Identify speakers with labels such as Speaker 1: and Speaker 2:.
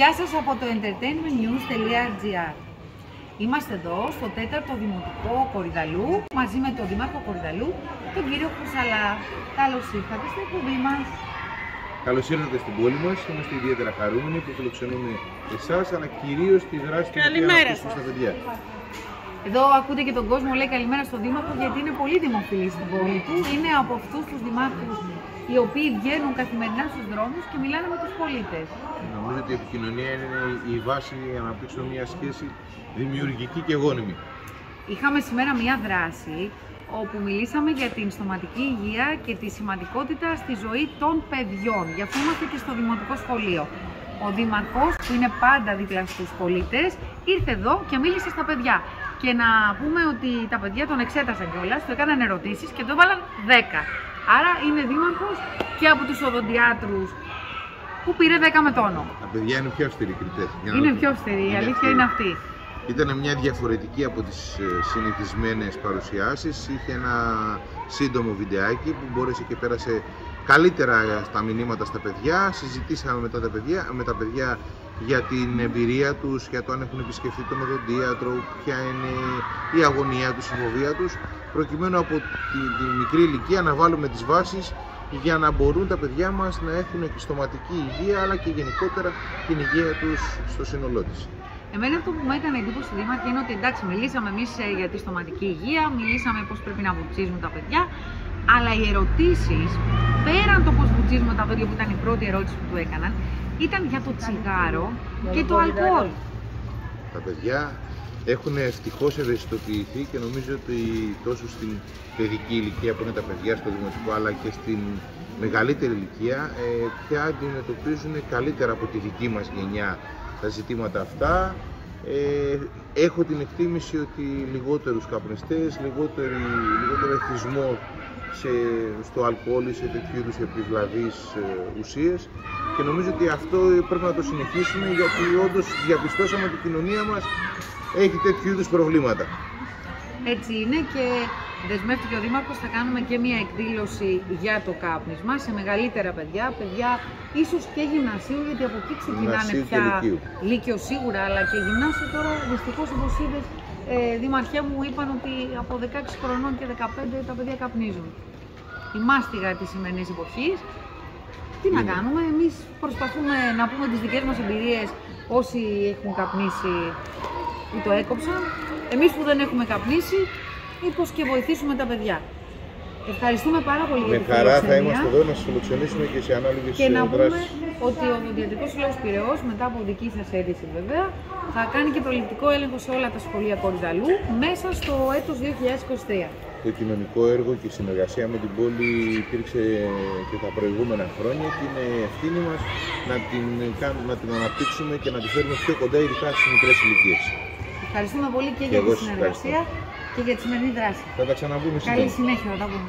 Speaker 1: Γεια σας από το entertainmentnews.gr Είμαστε εδώ στο τέταρτο Δημοτικό Κορυδαλού μαζί με τον Δήμαρχο Κορυδαλού, τον κύριο Χρυσαλά. Καλώς ήρθατε στην εκπομπή μας.
Speaker 2: Καλώς ήρθατε στην πόλη μας. Είμαστε ιδιαίτερα χαρούμενοι που φιλοξενούμε εσάς, αλλά κυρίως τη δράση που
Speaker 3: Καλημέρα
Speaker 2: αναπτύσσουμε στα παιδιά.
Speaker 1: Εδώ ακούτε και τον κόσμο λέει καλημέρα στον Δήμαρχο γιατί είναι πολύ δημοφιλής στην πόλη του. Είναι από αυτούς τους δημάρχους οι οποίοι βγαίνουν καθημερινά στους δρόμους και μιλάνε με τους πολίτες.
Speaker 2: Νομίζω ότι η επικοινωνία είναι η βάση για να αναπτύξουμε μια σχέση δημιουργική και γόνιμη.
Speaker 1: Είχαμε σήμερα μια δράση όπου μιλήσαμε για την στοματική υγεία και τη σημαντικότητα στη ζωή των παιδιών. Γι' αυτό είμαστε και στο Δημοτικό Σχολείο. Ο Δήμαρχος, που είναι πάντα δίπλα στους πολίτες, ήρθε εδώ και μίλησε στα παιδιά. Και να πούμε ότι τα παιδιά τον εξέτασαν κιόλας, του έκαναν ερωτήσεις και το έβαλαν 10. Άρα είναι δήμαρχος και από τους οδοντιάτρους που πήρε 10 με τόνο;
Speaker 2: Τα παιδιά είναι πιο αυστηροί κριτές. για να
Speaker 1: Είναι
Speaker 2: το-
Speaker 1: πιο αυστηρή, η
Speaker 2: είναι
Speaker 1: αλήθεια
Speaker 2: αυστηροί.
Speaker 1: είναι αυτή.
Speaker 2: Ήταν μια διαφορετική από τις ε, συνηθισμένες παρουσιάσεις. Είχε ένα σύντομο βιντεάκι που μπόρεσε και πέρασε καλύτερα στα μηνύματα στα παιδιά. Συζητήσαμε μετά τα παιδιά, με τα παιδιά για την εμπειρία τους, για το αν έχουν επισκεφτεί τον οδοντίατρο, ποια είναι η αγωνία τους, η φοβία τους, προκειμένου από τη, τη μικρή ηλικία να βάλουμε τις βάσεις για να μπορούν τα παιδιά μας να έχουν και στοματική υγεία αλλά και γενικότερα την υγεία τους στο σύνολό της.
Speaker 1: Εμένα αυτό που μου έκανε εντύπωση, Δήμαρχε, είναι ότι εντάξει, μιλήσαμε εμείς για τη στοματική υγεία, μιλήσαμε πώς πρέπει να βουτσίζουμε τα παιδιά, αλλά οι ερωτήσεις, πέραν το πώ βουτσίζουμε τα παιδιά, που ήταν η πρώτη ερώτηση που του έκαναν, ήταν για το τσιγάρο και το αλκοόλ.
Speaker 2: Τα παιδιά έχουν ευτυχώς ευαισθητοποιηθεί και νομίζω ότι τόσο στην παιδική ηλικία που είναι τα παιδιά στο δημοτικό αλλά και στην μεγαλύτερη ηλικία ε, πια αντιμετωπίζουν καλύτερα από τη δική μας γενιά τα ζητήματα αυτά. Ε, έχω την εκτίμηση ότι λιγότερους καπνιστές, λιγότερη, λιγότερο εθισμό σε, στο αλκοόλ ή σε τέτοιου είδους επιβλαβείς ε, ουσίες και νομίζω ότι αυτό πρέπει να το συνεχίσουμε γιατί όντως διαπιστώσαμε ότι η κοινωνία μας έχει τέτοιου είδους προβλήματα.
Speaker 1: Έτσι είναι και δεσμεύτηκε ο Δήμαρχος, θα κάνουμε και μια εκδήλωση για το κάπνισμα σε μεγαλύτερα παιδιά, παιδιά ίσως και γυμνασίου, γιατί από εκεί ξεκινάνε
Speaker 2: Γυμνασίου και
Speaker 1: πια
Speaker 2: λυκείου.
Speaker 1: λύκειο σίγουρα, αλλά και γυμνάσιο τώρα δυστυχώς όπως είδες, ε, Δημαρχέ μου είπαν ότι από 16 χρονών και 15 τα παιδιά καπνίζουν. Η μάστιγα της σημερινής εποχής. Τι να
Speaker 2: Είναι.
Speaker 1: κάνουμε, εμείς προσπαθούμε να πούμε τις δικές μας εμπειρίες όσοι έχουν καπνίσει ή το έκοψαν. Εμείς που δεν έχουμε καπνίσει, μήπως και βοηθήσουμε τα παιδιά. Ευχαριστούμε πάρα πολύ
Speaker 2: Με
Speaker 1: για τη
Speaker 2: χαρά θα
Speaker 1: φιλοξενία.
Speaker 2: είμαστε εδώ να σας φιλοξενήσουμε και σε ανάλογες
Speaker 1: Και να
Speaker 2: ε,
Speaker 1: πούμε
Speaker 2: δράσεις.
Speaker 1: ότι ο Οδοντιατρικός Συλλόγος Πειραιώς, μετά από δική σας αίτηση βέβαια, θα κάνει και προληπτικό έλεγχο σε όλα τα σχολεία Κορυδαλού μέσα στο έτος 2023.
Speaker 2: Το κοινωνικό έργο και η συνεργασία με την πόλη υπήρξε και τα προηγούμενα χρόνια και είναι ευθύνη μας να την, κάνουμε- να την αναπτύξουμε και να τη φέρουμε πιο κοντά ειδικά στις μικρές ηλικίες.
Speaker 1: Ευχαριστούμε πολύ και,
Speaker 2: Και
Speaker 1: για
Speaker 2: εγώ
Speaker 1: τη
Speaker 2: σας
Speaker 1: συνεργασία και για τη σημερινή δράση.
Speaker 2: Θα τα ξαναπούμε
Speaker 1: Καλή
Speaker 2: σύντομα.
Speaker 1: συνέχεια, θα τα πούμε.